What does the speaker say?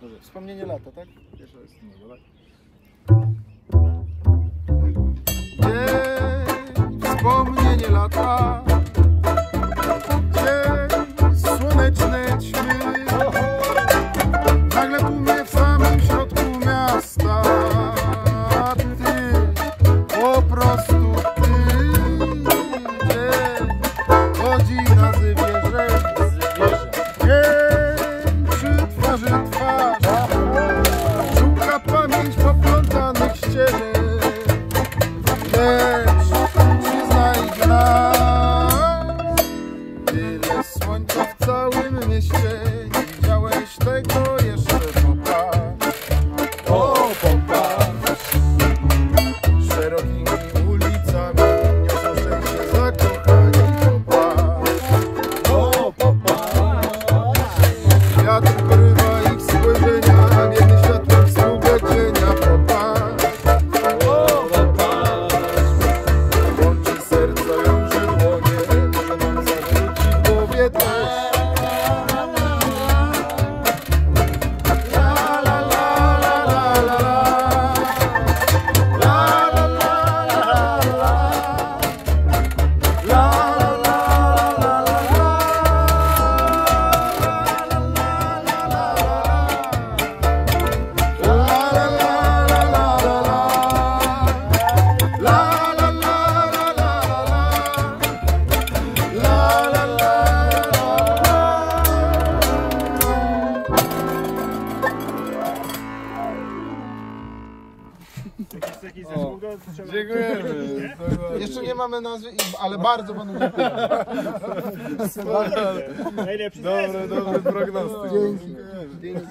Dobrze, wspomnienie lata, tak? Pierwsza jest innego, tak? Dzień, wspomnienie lata Dzień, słoneczne ćmy Nagle tłumy w So we miss you. Dziękujemy. Jeszcze nie mamy nazwy, ale bardzo panu dziękuję. Najlepszy Dobry, dobry. Dzięki. Dzięki.